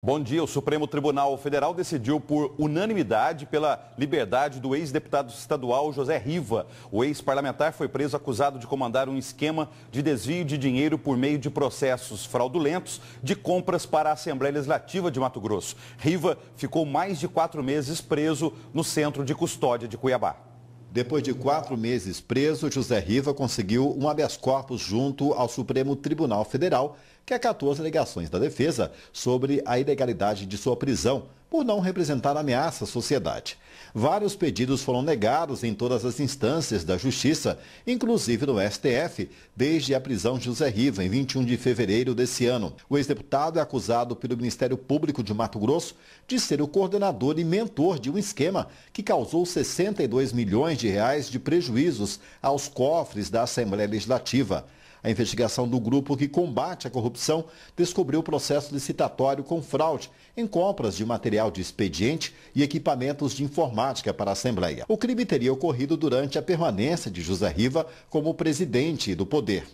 Bom dia. O Supremo Tribunal Federal decidiu por unanimidade pela liberdade do ex-deputado estadual José Riva. O ex-parlamentar foi preso acusado de comandar um esquema de desvio de dinheiro por meio de processos fraudulentos de compras para a Assembleia Legislativa de Mato Grosso. Riva ficou mais de quatro meses preso no centro de custódia de Cuiabá. Depois de quatro meses preso, José Riva conseguiu um habeas corpus junto ao Supremo Tribunal Federal, que acatou as alegações da defesa sobre a ilegalidade de sua prisão por não representar ameaça à sociedade. Vários pedidos foram negados em todas as instâncias da Justiça, inclusive no STF, desde a prisão de José Riva, em 21 de fevereiro desse ano. O ex-deputado é acusado pelo Ministério Público de Mato Grosso de ser o coordenador e mentor de um esquema que causou 62 milhões de reais de prejuízos aos cofres da Assembleia Legislativa. A investigação do grupo que combate a corrupção descobriu processo licitatório com fraude em compras de material de expediente e equipamentos de informática para a Assembleia. O crime teria ocorrido durante a permanência de José Riva como presidente do poder.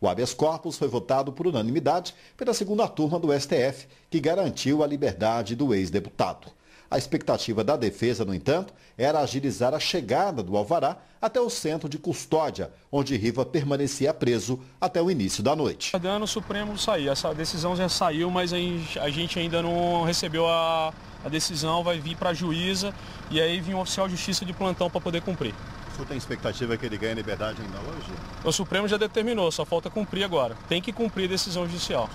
O habeas corpus foi votado por unanimidade pela segunda turma do STF, que garantiu a liberdade do ex-deputado. A expectativa da defesa, no entanto, era agilizar a chegada do Alvará até o centro de custódia, onde Riva permanecia preso até o início da noite. Dano Supremo sair, essa decisão já saiu, mas a gente ainda não recebeu a, a decisão, vai vir para a juíza e aí vir um oficial de justiça de plantão para poder cumprir. O senhor tem expectativa que ele ganhe liberdade ainda hoje? O Supremo já determinou, só falta cumprir agora. Tem que cumprir a decisão judicial.